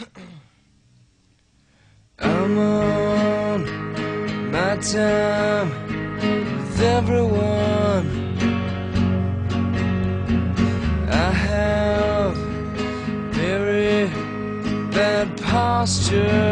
I'm on my time with everyone. I have very bad posture.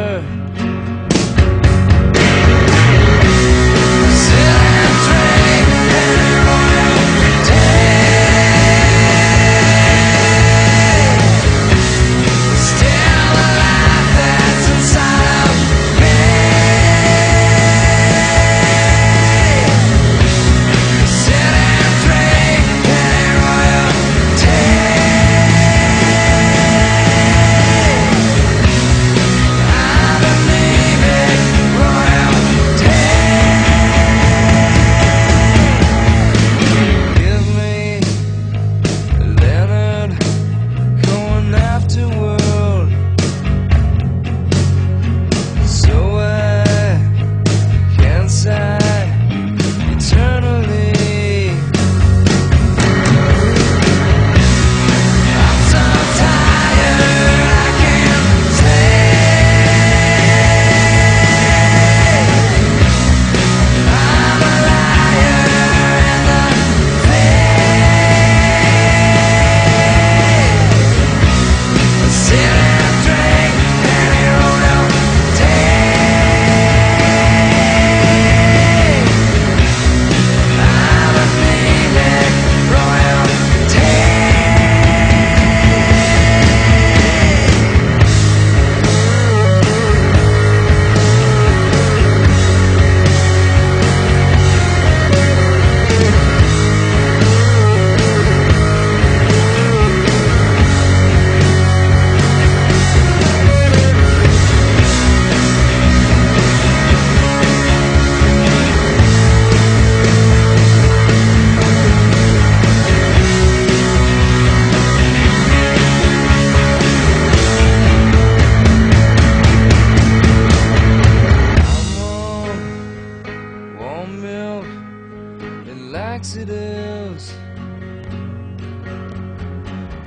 accidents.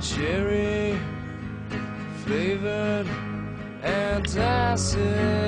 Cherry flavored antacids.